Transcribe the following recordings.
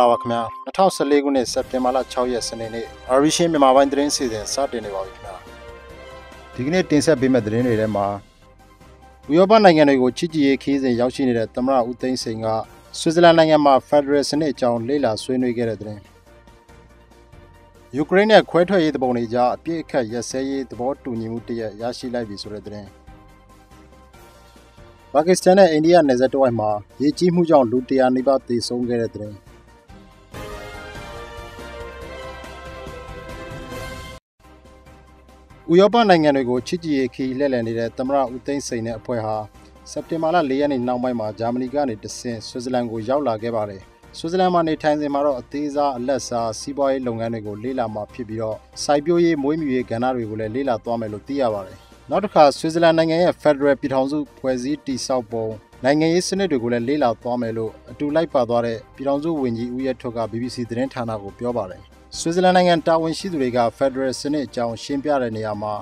္ဂလာပါခင်ဗျာ2014ခုနှစ်စက်တင်ဘာလ6ရက်စနေနေ့အာရီရှင်းမြန်မာပိုင်းသတင်းစီစဉ်စတင်နေပါပြီခင်ဗျာဒီကနေ့တင်ဆက်ပေးမယ့်သတင်းတွေထဲမှာဥရောပနိုင်ငံတွေကိုချစ်ကြည်ရေးခီးစဉ်ရောက်ရှိနေတဲ့သမ္မတဦးသိန်းစိန်ကဆွစ်ဇာလန်နိုင်ငံမှာဖက်ဒရယ်စနစ်အကြောင်းလေ့လာဆွေးနွေးခဲ့တဲ့သတင်းယူကရိန်းနဲ့ခွဲထွက်ရေးတပုံတွေကြားအပြည့်အခက်ရက်စဲရေးသဘောတူညီမှုတရက်ရရှိလိုက်ပြီဆိုတဲ့သတင်းပါကစ္စတန်နဲ့အိန္ဒိယနယ်စပ်တဝိုက်မှာရေကြီးမှုကြောင့်လူတရာနီးပါးသေဆုံးခဲ့တဲ့တဲ့ ဥရောပနိုင်ငံတွေကိုချစ်ကြည်ရေးခီးလှည့်လည်နေတဲ့သမ္မတဦးသိန်းစိန်နဲ့အဖွဲ့ဟာစက်တင်ဘာလ၄ရက်နေ့နောက်ပိုင်းမှာဂျာမနီကနေတဆင့်ဆွစ်ဇာလန်ကိုရောက်လာခဲ့ပါတယ်။ဆွစ်ဇာလန်မှာနေထိုင်စဉ်မှာတော့အသေးစားအလက်စားစီးပွားရေးလုပ်ငန်းတွေကိုလေ့လာမှဖြစ်ပြီးတော့စိုက်ပျိုးရေးမွေးမြူရေးကဏ္ဍတွေကိုလည်းလေ့လာသွားမယ်လို့သိရပါတယ်။နောက်တစ်ခါဆွစ်ဇာလန်နိုင်ငံရဲ့ Federal ပြည်ထောင်စုဖွဲ့စည်းတည်ဆောက်ပုံနိုင်ငံရေးစနစ်တွေကိုလည်းလေ့လာသွားမယ်လို့အတူလိုက်ပါသွားတဲ့ပြည်ထောင်စုဝန်ကြီးဦးရဲထွတ်က BBC သတင်းဌာနကိုပြောပါတယ်။ ဆွစ်ဇာလန်နိုင်ငံတာဝန်ရှိသူတွေက Federal စနစ်အကြောင်းရှင်းပြတဲ့နေရာမှာ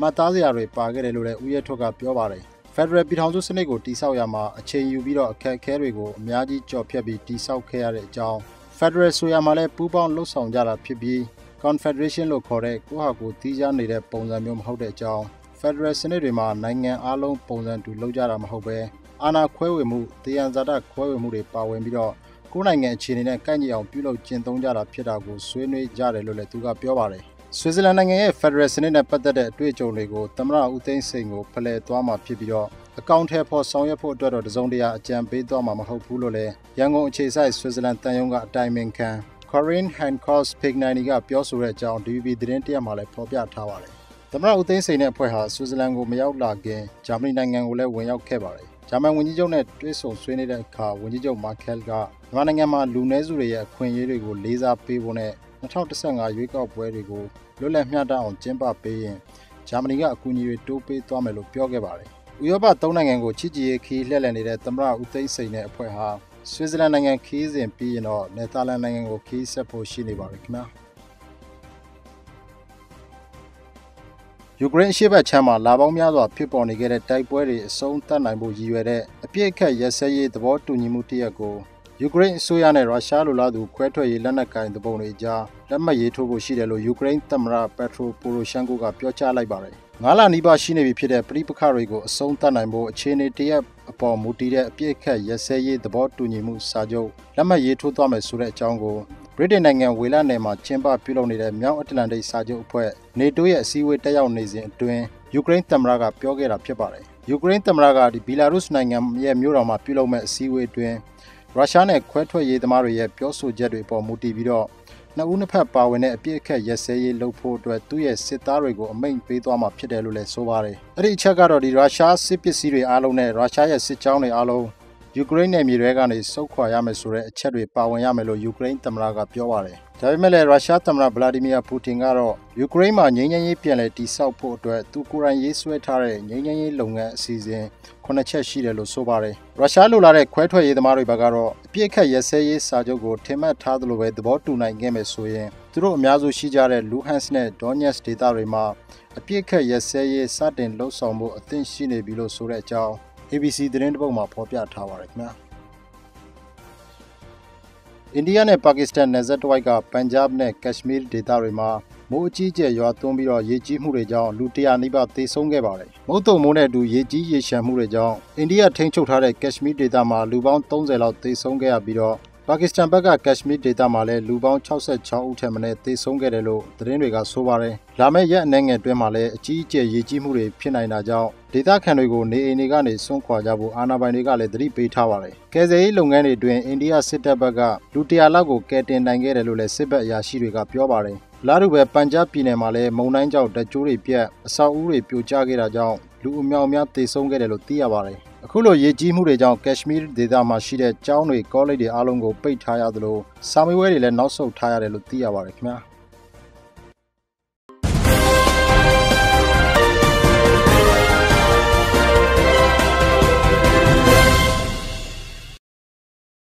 မှတ်သားစရာတွေပါခဲ့တယ်လို့လည်းဦးရဲထွတ်ကပြောပါတယ်။ Federal ပြည်ထောင်စုစနစ်ကိုတိစောက်ရမှာအချိန်ယူပြီးတော့အခက်အခဲတွေကိုအများကြီးကြော်ဖြတ်ပြီးတိစောက်ခဲ့ရတဲ့အကြောင်း Federal ဆိုရမှာလည်းပူးပေါင်းလှုပ်ဆောင်ကြတာဖြစ်ပြီး Confederation လို့ခေါ်တဲ့ကိုဟာကိုတီးခြားနေတဲ့ပုံစံမျိုးမဟုတ်တဲ့အကြောင်း Federal စနစ်တွေမှာနိုင်ငံအလုံးပုံစံတူလုပ်ကြတာမဟုတ်ပဲအာဏာခွဲဝေမှုတယံဇာတခွဲဝေမှုတွေပါဝင်ပြီးတော့ ကိုယ်နိုင်ငံအခြေအနေနဲ့ကိုက်ညီအောင်ပြုလုပ်ကျင့်သုံးကြတာဖြစ်တာကိုဆွေးနွေးကြတယ်လို့လည်းသူကပြောပါတယ်ဆွစ်ဇာလန်နိုင်ငံရဲ့ Federal စနစ်နဲ့ပတ်သက်တဲ့အတွေ့အကြုံတွေကိုသမ္မတဦးသိန်းစိန်ကိုဖလှယ်သွားမှာဖြစ်ပြီးတော့အကောင့်ထဲပေါ်ဆောင်ရွက်ဖို့အတွက်တော့တစုံတရာအကြံပေးသွားမှာမဟုတ်ဘူးလို့လည်းရန်ကုန်အခြေစိုက်ဆွစ်ဇာလန်တန်ယုံကအတိုင်ပင်ခံ Corinne Hancock Pignani ကပြောဆိုတဲ့အကြောင်း DVB သတင်းတရက်မှာလည်းဖော်ပြထားပါတယ်။သမ္မတဦးသိန်းစိန်နဲ့အဖွဲ့ဟာဆွစ်ဇာလန်ကိုမရောက်လာခင်ဂျာမနီနိုင်ငံကိုလည်းဝင်ရောက်ခဲ့ပါတယ်။ ဂျာမန်ဝန်ကြီးချုပ်နဲ့တွေ့ဆုံဆွေးနွေးတဲ့အခါဝန်ကြီးချုပ်မာကဲလ်ကမြန်မာနိုင်ငံမှာလူနည်းစုတွေရဲ့အခွင့်အရေးတွေကိုလေးစားပေးဖို့နဲ့2015ရွေးကောက်ပွဲတွေကိုလွတ်လပ်မျှတအောင်ကျင်းပပေးရင်ဂျာမနီကအကူအညီတွေတိုးပေးသွားမယ်လို့ပြောခဲ့ပါတယ်။ဥရောပသုံးနိုင်ငံကိုချစ်ကြည်ရေးခီးလှည့်လည်နေတဲ့သမ္မတဦးသိန်းစိန်နဲ့အဖွဲ့ဟာဆွစ်ဇာလန်နိုင်ငံခီးစဉ်ပြီးရင်တော့နယ်သာလန်နိုင်ငံကိုခီးဆက်ဖို့ရှိနေပါတယ်ခင်ဗျာ။ ယူကရိန်းအရှေ့ဘက်ခြမ်းမှာလာပေါင်းများစွာဖြစ်ပေါ်နေခဲ့တဲ့တိုက်ပွဲတွေအဆုံးသတ်နိုင်ဖို့ရည်ရွယ်တဲ့အပြစ်အခက်ရက်စဲရေးသဘောတူညီမှုတရက်ကိုယူကရိန်းအစိုးရနဲ့ရုရှားလိုလားသူခွဲထွက်ရေးလက်နက်ကိုင်တပုံတွေကြားလက်မှတ်ရေးထိုးဖို့ရှိတယ်လို့ယူကရိန်းသမ္မတပက်ထရိုပိုရိုရှန်ကိုကပြောကြားလိုက်ပါတယ်။ငါးလနီးပါးရှိနေပြီဖြစ်တဲ့ပြည်ပခတွေကိုအဆုံးသတ်နိုင်ဖို့အခြေအနေတရက်အပေါ်မူတည်တဲ့အပြစ်အခက်ရက်စဲရေးသဘောတူညီမှုစာချုပ်လက်မှတ်ရေးထိုးသွားမယ်ဆိုတဲ့အကြောင်းကို ဗြိတိန်နိုင်ငံဝေလနယ်မှာကျင်းပပြုလုပ်နေတဲ့မြောက်အတ္တလန်တိတ်စာချုပ်အဖွဲ့နေတိုးရဲ့အစည်းအဝေးတက်ရောက်နေစဉ်အတွင်းယူကရိန်းသမ္မတကပြောခဲ့တာဖြစ်ပါတယ်။ယူကရိန်းသမ္မတကဒီဘီလာရုစ်နိုင်ငံရဲ့မြို့တော်မှာပြုလုပ်မဲ့အစည်းအဝေးအတွင်းရုရှားနဲ့ခွဲထွက်ရေးသမားတွေရဲ့ပြောဆိုချက်တွေပေါ်မူတည်ပြီးတော့နှစ်ဦးနှစ်ဖက်ပါဝင်တဲ့အပြစ်အခက်ရက်စဲရေးလုပ်ဖို့အတွက်သူ့ရဲ့စစ်သားတွေကိုအမိန့်ပေးသွားမှာဖြစ်တယ်လို့လည်းဆိုပါတယ်။အဲ့ဒီအချက်ကတော့ဒီရုရှားစစ်ပစ္စည်းတွေအားလုံးနဲ့ရုရှားရဲ့စစ်ကြောင်းတွေအားလုံး ယူကရိန်းနယ်မြေတွေကနေစုခွာရမယ်ဆိုတဲ့အချက်တွေပါဝင်ရမယ်လို့ယူကရိန်းသမ္မတကပြောပါတယ်။ဒါပေမဲ့လည်းရုရှားသမ္မတဗလာဒီမီယာပူတင်ကတော့ယူကရိန်းမှာငြိမ်းချမ်းရေးပြန်လည်တည်ဆောက်ဖို့အတွက်သူကိုယ်တိုင်ရေးဆွဲထားတဲ့ငြိမ်းချမ်းရေးလုပ်ငန်းအစီအစဉ်ခုနှစ်ချက်ရှိတယ်လို့ဆိုပါတယ်။ရုရှားလိုလာတဲ့ခွဲထွက်ရေးသမားတွေဘက်ကတော့အပြစ်အခက်ရက်စဲရေးစာချုပ်ကိုထင်မှတ်ထားသလိုပဲသဘောတူနိုင်ခဲ့မယ်ဆိုရင်သူတို့အများစုရှိကြတဲ့လူဟန်စ်နဲ့ဒေါညက်စ်ဒေသတွေမှာအပြစ်အခက်ရက်စဲရေးစတင်လှုပ်ဆောင်မှုအသင့်ရှိနေပြီလို့ဆိုတဲ့အကြောင်း ABC သတင်းတပုတ်မှာဖော်ပြထားပါတယ်ခင်ဗျာအိန္ဒိယနဲ့ပါကစ္စတန်နယ်စပ်တဝိုက်ကပန်ဂျပ်နဲ့ကက်ရှမီးဒေသတွေမှာမိုးအကြီးကျယ်ရွာသွန်းပြီးတော့ရေကြီးမှုတွေကြောင့်လူတရာနီးပါးသေဆုံးခဲ့ပါတယ်။မုတ်တုံမိုးနဲ့အတူရေကြီးရေရှမ်းမှုတွေကြောင့်အိန္ဒိယထိန်းချုပ်ထားတဲ့ကက်ရှမီးဒေသမှာလူပေါင်း30လောက်သေဆုံးခဲ့ရပြီးတော့ ပါကစ္စတန်ဘက်ကကက်ရှမီးဒေသမှာလည်းလူပေါင်း66ဦးထက်မနည်းသေဆုံးခဲ့တယ်လို့သတင်းတွေကဆိုပါတယ်။လာမယ့်ရက်အနည်းငယ်အတွင်းမှာလည်းအကြီးအကျယ်ရေကြီးမှုတွေဖြစ်နိုင်တာကြောင့်ဒေသခံတွေကိုနေအိမ်တွေကနေစွန့်ခွာကြဖို့အာဏာပိုင်တွေကလည်းသတိပေးထားပါတယ်။ကယ်ဆယ်ရေးလုပ်ငန်းတွေအတွင်းအိန္ဒိယစစ်တပ်ဘက်ကလူတရာလောက်ကိုကယ်တင်နိုင်ခဲ့တယ်လို့လည်းစစ်ဘက်အရာရှိတွေကပြောပါတယ်။လာတူပဲပန်ဂျပ်ပြည်နယ်မှာလည်းမုန်တိုင်းကြောင့်တကြိုးတွေပြက်အဆောက်အဦတွေပြိုကျခဲ့တာကြောင့်လူအများအများသေဆုံးခဲ့တယ်လို့သိရပါတယ်။ အခုလိုရေကြီးမှုတွေကြောင့်ကက်ရှမီးဒေသမှာရှိတဲ့ကျောင်းတွေကောလိပ်တွေအားလုံးကိုပိတ်ထားရသလိုစာမေးပွဲတွေလည်းနောက်ဆုတ်ထားရတယ်လို့သိရပါတယ်ခင်ဗျာ။